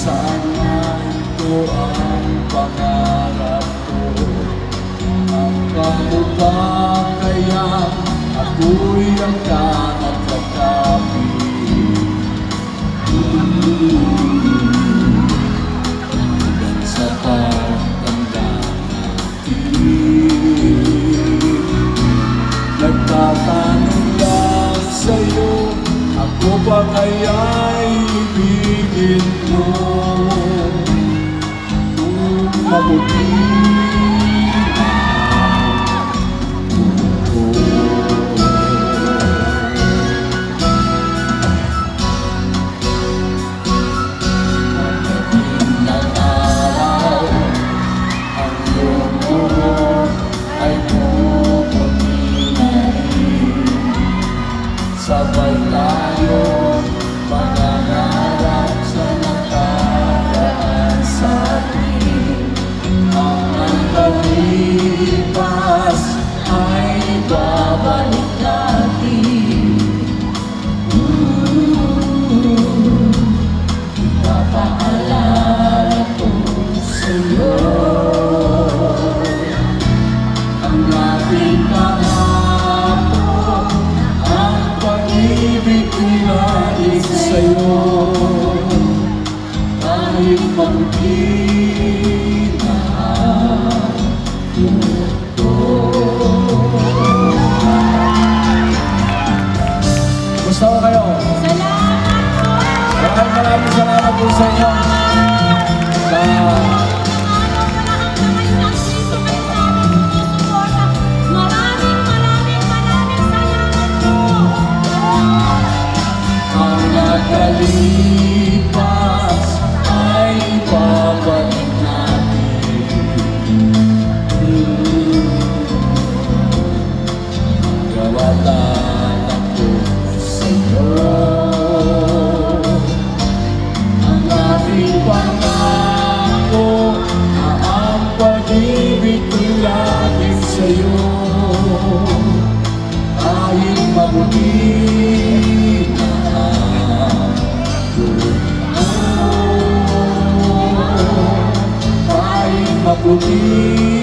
Sana ito ang pangarap ko Ang pagpunta kaya ako'y ang kanagkakapi Hanggang sa pagtanda natin Nagtatanong lang sa'yo Ako ba kaya 我愿同。Pinais sa'yo Kahit mag-di na Gusto ko kayo? Salamat po! Maraming maraming salamat po sa inyo. Sa makalipas ay babalik natin. Gawatan ako sa iyo Ang ating pangako na ang pag-ibig ko mabuti. por ti.